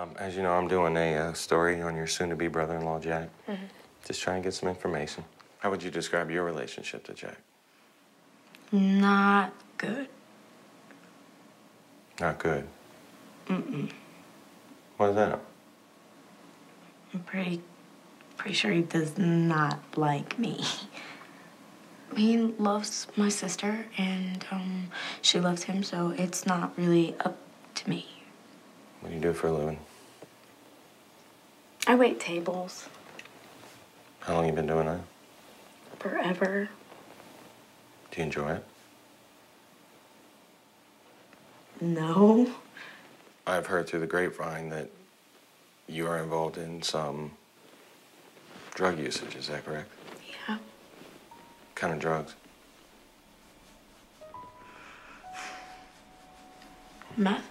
Um, as you know, I'm doing a uh, story on your soon-to-be brother-in-law, Jack. Just trying to get some information. How would you describe your relationship to Jack? Not good. Not good. Mm-mm. What is that? I'm pretty, pretty sure he does not like me. He loves my sister, and um, she loves him, so it's not really up to me. What do you do for a living? I wait tables How long you been doing that? forever. Do you enjoy it? No. I've heard through the grapevine that you are involved in some drug usage. Is that correct? Yeah. kind of drugs? Meth.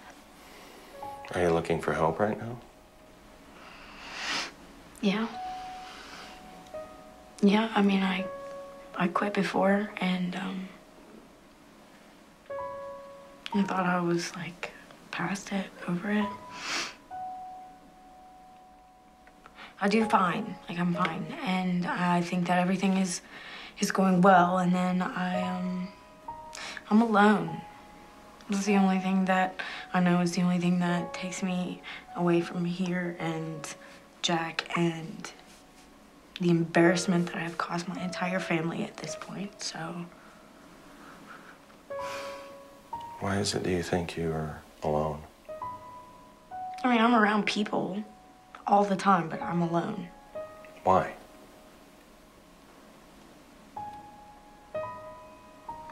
Are you looking for help right now? Yeah. Yeah, I mean, I, I quit before, and um, I thought I was like past it, over it. I do fine, like I'm fine, and I think that everything is is going well. And then I um, I'm alone. This is the only thing that I know is the only thing that takes me away from here and Jack and the embarrassment that I've caused my entire family at this point. So Why is it do you think you are alone? I mean, I'm around people all the time, but I'm alone. Why?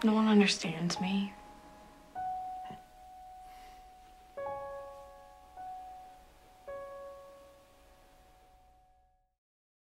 No one understands me.